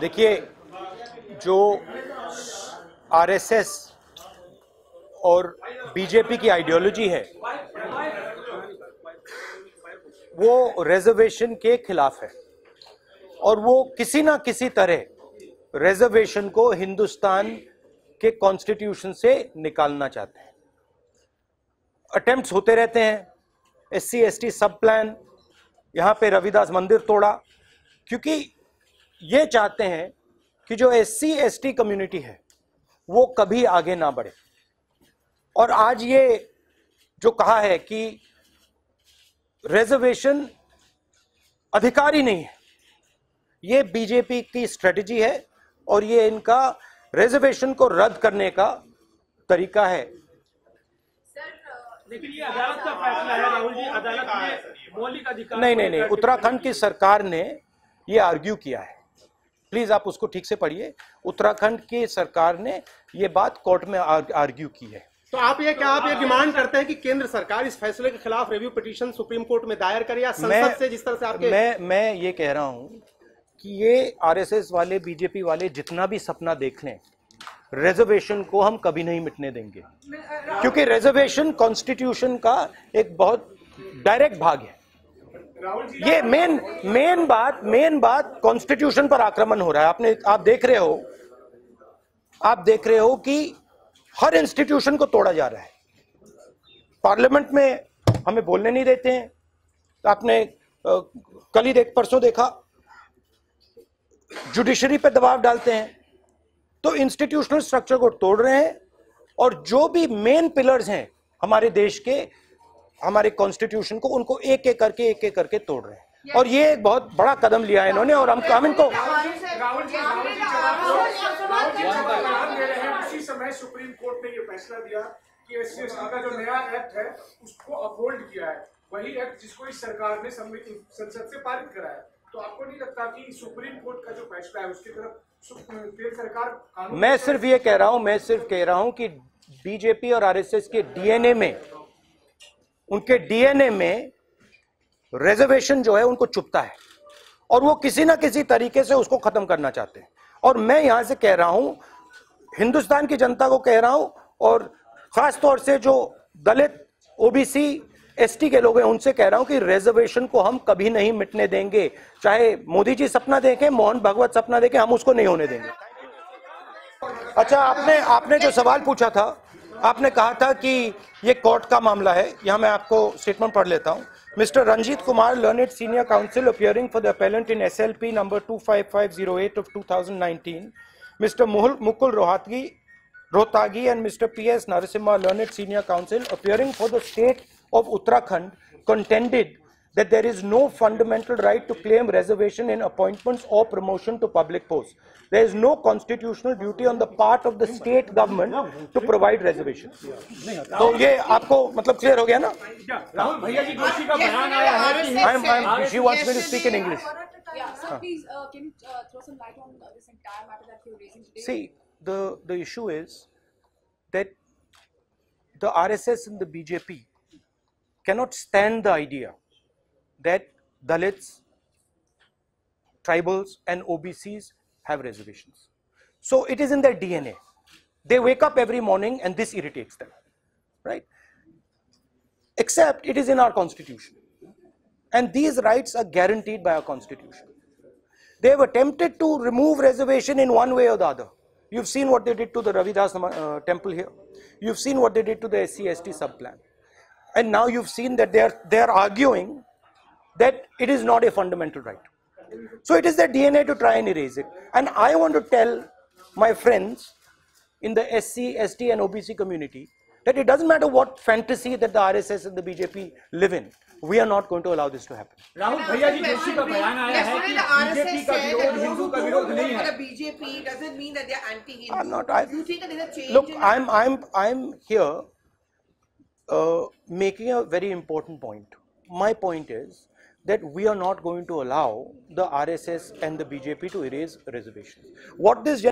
देखिए, जो आरएसएस और बीजेपी की आइडियोलॉजी है, वो रिजर्वेशन के खिलाफ है। और वो किसी ना किसी तरह रिजर्वेशन को हिंदुस्तान के कॉन्स्टिट्यूशन से निकालना चाहते हैं। अटेम्प्ट्स होते रहते हैं एस सी एस टी सब प्लान। यहाँ पे रविदास मंदिर तोड़ा, क्योंकि ये चाहते हैं कि जो S C S T community है वो कभी आगे ना बढ़े। और आज ये जो कहा है कि रिजर्वेशन अधिकारी नहीं है ये बीजेपी की स्ट्रेटजी है और ये इनका रिजर्वेशन को रद्द करने का तरीका है। लेकिन ये अदालत का फैसला है राहुल जी। अदालत ने मौलिक अधिकार नहीं नहीं नहीं उत्तराखंड की सरकार ने ये आर्ग्यू किया है। प्लीज़ आप उसको ठीक से पढ़िए। उत्तराखंड की सरकार ने ये बात कोर्ट में आर्ग्यू की है। तो आप ये क्या आप ये डिमांड करते हैं कि केंद्र सरकार इस फैसले के खिलाफ रिव्यू पिटीशन सुप्रीम कोर्ट में दायर करे या संसद से जिस तरह से आपके मैं मैं ये कह रहा हूँ कि ये आरएसएस वाले बीजेपी वाले जितना भी सपना देख लें रिजर्वेशन को हम कभी नहीं मिटने देंगे। क्योंकि रिजर्वेशन कॉन्स्टिट्यूशन का एक बहुत डायरेक्ट भाग है। ये मेन मेन बात मेन बात कॉन्स्टिट्यूशन पर आक्रमण हो रहा है। आपने, आप देख रहे हो, आप देख रहे हो कि हर इंस्टीट्यूशन को तोड़ा जा रहा है। पार्लियामेंट में हमें बोलने नहीं देते हैं। आपने कल ही देख, परसों देखा जुडिशरी पे दबाव डालते हैं। तो इंस्टीट्यूशनल स्ट्रक्चर को तोड़ रहे हैं और जो भी मेन पिलर्स हैं हमारे देश के हमारे कॉन्स्टिट्यूशन को उनको एक एक करके एक एक करके तोड़ रहे हैं। और ये एक बहुत बड़ा कदम लिया है इन्होंने और हम हम इनको हैं। उसी समय सुप्रीम कोर्ट ने ये फैसला दिया कि एस का जो नया एक्ट है उसको अपहोल्ड किया है। वही एक्ट जिसको इस सरकार ने संसद से पारित करा है। तो आपको नहीं लगता कि सुप्रीम कोर्ट का जो फैसला है उसकी तरफ़ केंद्र सरकार मैं सिर्फ़ ये कह रहा हूँ मैं सिर्फ़ कह रहा हूँ कि बीजेपी और आरएसएस के डीएनए में उनके डीएनए में रिजर्वेशन जो है उनको चुपता है। और वो किसी ना किसी तरीके से उसको खत्म करना चाहते हैं। और मैं यहाँ से कह रहा हूँ, हिंदुस्तान की जनता को कह रहा हूँ, और खास तौर से जो दलित ओबीसी एसटी के लोग हैं, उनसे कह रहा हूँ कि रिजर्वेशन को हम कभी नहीं मिटने देंगे। चाहे मोदी जी सपना देखें, मोहन भगवत सपना देखें, हम उसको नहीं होने देंगे। अच्छा आपने आपने जो सवाल पूछा था आपने कहा था कि ये कोर्ट का मामला है। यहाँ मैं आपको स्टेटमेंट पढ़ लेता हूँ। Mister Ranjit Kumar learned senior counsel appearing for the appellant in SLP number 25508 of 2019 mister Muhul, Mukul Rohatgi, Rohatagi and mister P S Narasimha learned senior counsel appearing for the state of Uttarakhand contended that there is no fundamental right to claim reservation in appointments or promotion to public posts. There is no constitutional duty on the part of the state government to provide reservations. तो ये आपको मतलब clear हो गया ना राहुल भैया जी जोशी का बयान आया है कि I'm, I'm, she wants me to speak in English. Yeah, so please, uh, can you uh, throw some light on uh, this entire matter that you're raising today? See, the, the issue is that the RSS and the BJP cannot stand the idea that Dalits, tribals, and OBCs have reservations. So it is in their DNA. They wake up every morning and this irritates them, right? Except it is in our constitution. And these rights are guaranteed by our constitution. They have attempted to remove reservation in one way or the other. You've seen what they did to the Ravidas uh, temple here. You've seen what they did to the SCST ST subplan. And now you've seen that they are, they are arguing that it is not a fundamental right. So it is their DNA to try and erase it. And I want to tell my friends in the SC, ST, and OBC community that it doesn't matter what fantasy that the RSS and the BJP live in. We are not going to allow this to happen. Rahul भैया जी जोशी का बयान आया है कि BJP का विरोध हिंदू का विरोध नहीं है The BJP doesn't mean that they're anti-Hindu. I'm not. I, you think that there's a change look, in I'm, I'm, I'm here uh, making a very important point. My point is that we are not going to allow the RSS and the BJP to erase reservations. What this